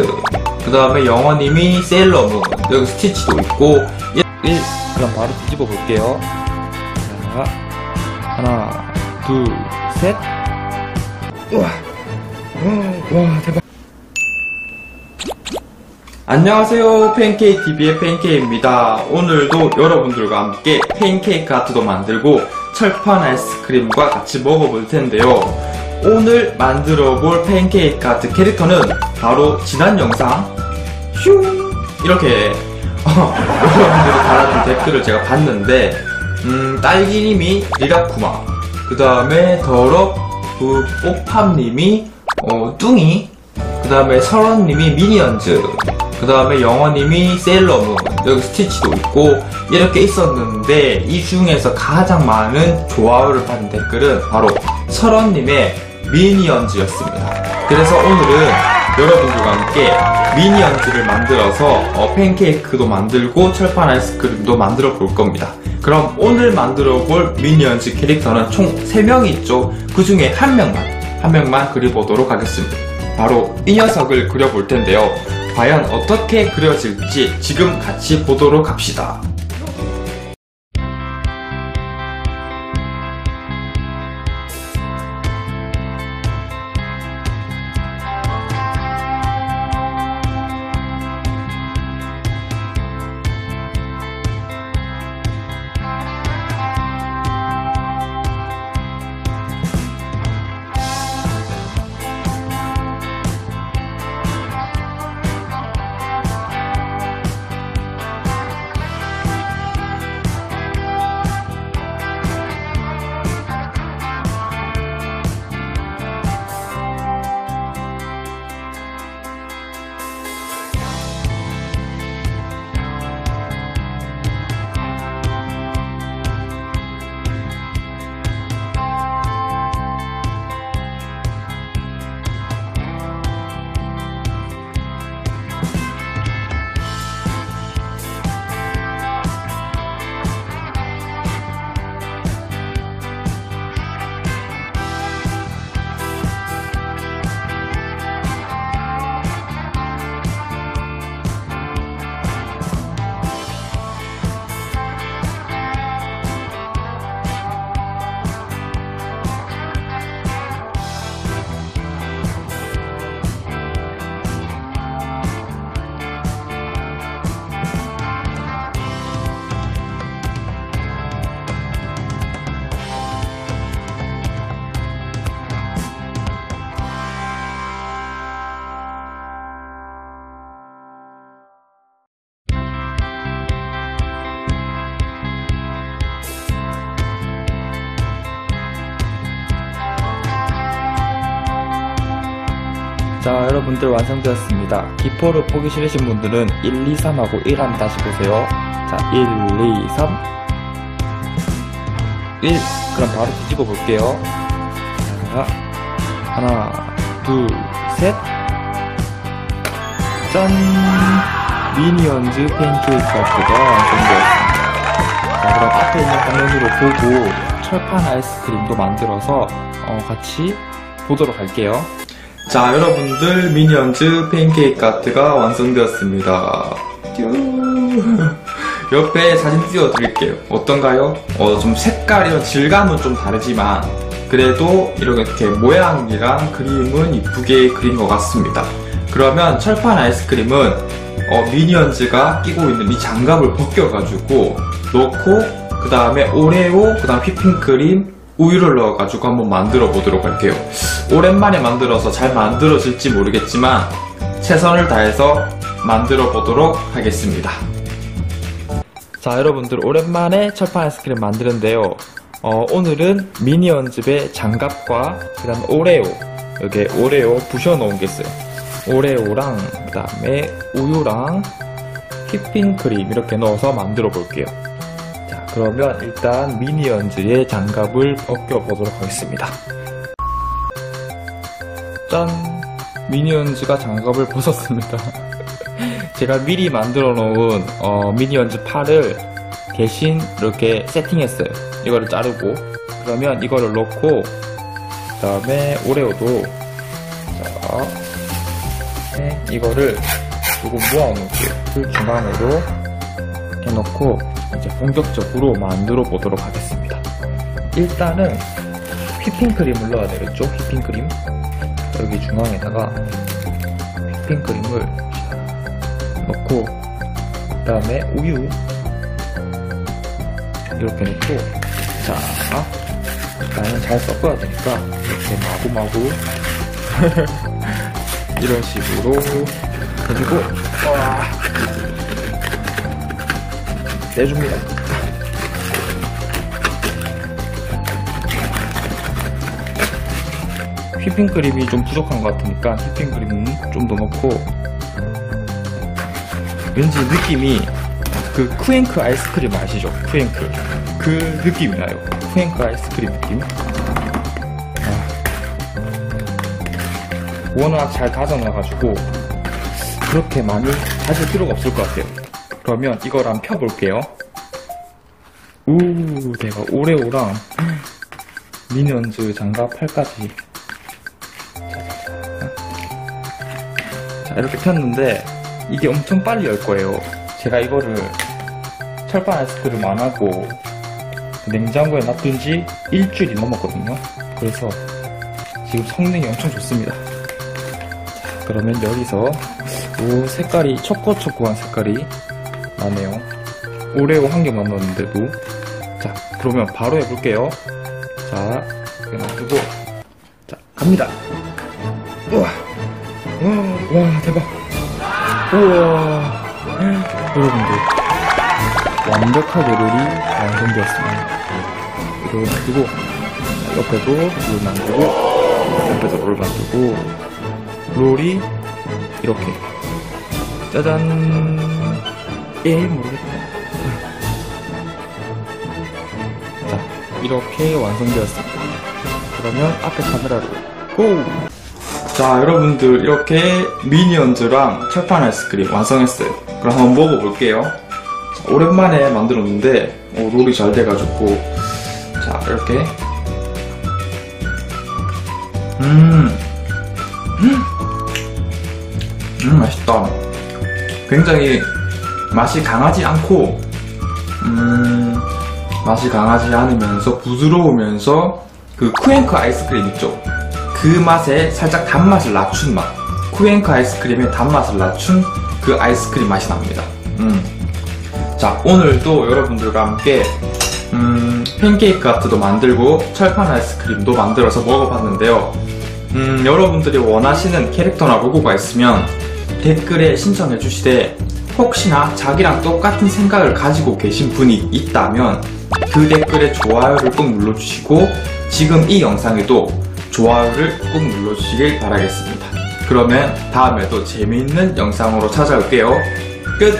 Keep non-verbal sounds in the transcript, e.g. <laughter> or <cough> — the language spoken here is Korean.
그 다음에 영어님이 세일러문 여기 스티치도 있고 1 그럼 바로 뒤집어 볼게요. 자 하나 둘셋. 우와. 와 대박. 안녕하세요 팬케이TV의 팬케이입니다. 오늘도 여러분들과 함께 팬케이크 아트도 만들고 철판 아이스크림과 같이 먹어볼 텐데요 오늘 만들어 볼 팬케이크 아트 캐릭터는 바로 지난 영상. 슝! 이렇게 어, <laughs> 여러분들이 달아준 댓글을 제가 봤는데 음, 딸기님이 리라쿠마 그 다음에 더럽 그 뽀팜님이 어, 뚱이 그 다음에 설원님이 미니언즈 그 다음에 영어님이 세일러문 여기 스티치도 있고 이렇게 있었는데 이 중에서 가장 많은 좋아요를 받은 댓글은 바로 설원님의 미니언즈였습니다. 그래서 오늘은 여러분들과 함께 미니언즈를 만들어서 어, 팬케이크도 만들고 철판 아이스크림도 만들어 볼 겁니다. 그럼 오늘 만들어 볼 미니언즈 캐릭터는 총 3명이 있죠. 그 중에 한 명만 한 명만 그려보도록 하겠습니다. 바로 이 녀석을 그려볼 텐데요. 과연 어떻게 그려질지 지금 같이 보도록 합시다. 자 여러분들 완성되었습니다. 기포를 보기 싫으신 분들은 1, 2, 3하고 1 한번 다시 보세요. 자 1, 2, 3 1 그럼 바로 뒤집어 볼게요. 자 하나 둘셋. 짠. 미니언즈 팬케이크 아트가 완성되었습니다. 자 그럼 앞에 있는 화면으로 보고 철판 아이스크림도 만들어서 어, 같이 보도록 할게요 자, 여러분들 미니언즈 팬케이크 아트가 완성되었습니다. 뀨. <laughs> 옆에 사진 띄워드릴게요. 어떤가요? 어, 좀 색깔이랑 질감은 좀 다르지만 그래도 이렇게 모양이랑 그림은 이쁘게 그린 것 같습니다. 그러면 철판 아이스크림은 어, 미니언즈가 끼고 있는 이 장갑을 벗겨가지고 넣고 그 다음에 오레오, 그 다음 휘핑크림, 우유를 넣어가지고 한번 만들어 보도록 할게요. 오랜만에 만들어서 잘 만들어질지 모르겠지만 최선을 다해서 만들어 보도록 하겠습니다. 자 여러분들 오랜만에 철판 아이스크림 만드는데요. 어, 오늘은 미니언즈의 장갑과 그 다음에 오레오 여기 오레오 부셔 놓은 게 있어요. 오레오랑 그 다음에 우유랑 휘핑크림 이렇게 넣어서 만들어 볼게요. 자 그러면 일단 미니언즈의 장갑을 벗겨보도록 하겠습니다. 짠! 미니언즈가 장갑을 벗었습니다. <laughs> 제가 미리 만들어 놓은 어, 미니언즈 팔을 대신 이렇게 세팅했어요. 이거를 자르고 그러면 이거를 넣고 그 다음에 오레오도 자, 네, 이거를 조금 모아놓을게요. 그 중앙으로 해놓고 이제 본격적으로 만들어 보도록 하겠습니다. 일단은 휘핑크림을 넣어야 되겠죠? 휘핑크림. 여기 중앙에다가 휘핑크림을 넣고 그 다음에 우유 이렇게 넣고 자 나는 잘 섞어야 되니까 이렇게 마구마구 <laughs> 이런 식으로 해주고 와 내줍니다. 휘핑 크림이 좀 부족한 것 같으니까 휘핑 크림은 좀더 넣고. 왠지 느낌이 그 쿠앤크 아이스크림 아시죠? 쿠앤크. 그 느낌이 나요. 쿠앤크 아이스크림 느낌. 아. 워낙 잘 다져놔가지고 그렇게 많이 다질 필요가 없을 것 같아요 그러면 이걸 한번 펴볼게요. 우 대박 오레오랑 미니언즈 장갑 팔까지. 자 이렇게 폈는데 이게 엄청 빨리 열 거예요. 제가 이거를 철판 아이스크림 안 하고 냉장고에 놔둔 지 일주일이 넘었거든요. 그래서 지금 성능이 엄청 좋습니다. 자, 그러면 여기서 오 색깔이 초코초코한 색깔이 나네요. 오레오 한 개만 넣었는데도. 자 그러면 바로 해볼게요. 자 놔두고. 자 갑니다. 우와. 와 대박. 우와. 여러분들 완벽하게 롤이 완성되었습니다. 이걸 만들고 옆에도 롤 만들고 옆에도 롤 만들고 롤이 이렇게. 짜잔 예 모르겠다 자 이렇게 완성되었습니다. 그러면 앞에 카메라로 고! 자 여러분들 이렇게 미니언즈랑 철판 아이스크림 완성했어요. 그럼 한번 먹어볼게요. 자, 오랜만에 만들었는데 오, 롤이 잘 돼가지고. 자 이렇게. 음, 음, 음 맛있다. 굉장히 맛이 강하지 않고 음, 맛이 강하지 않으면서 부드러우면서 그 쿠앤크 아이스크림 있죠? 그 맛에 살짝 단맛을 낮춘 맛. 쿠앤크 아이스크림의 단맛을 낮춘 그 아이스크림 맛이 납니다. 음. 자 오늘도 여러분들과 함께 음, 팬케이크 아트도 만들고 철판 아이스크림도 만들어서 먹어봤는데요. 음, 여러분들이 원하시는 캐릭터나 로고가 있으면 댓글에 신청해 주시되 혹시나 자기랑 똑같은 생각을 가지고 계신 분이 있다면 그 댓글에 좋아요를 꼭 눌러주시고 지금 이 영상에도 좋아요를 꼭 눌러주시길 바라겠습니다. 그러면 다음에도 재미있는 영상으로 찾아올게요. 끝!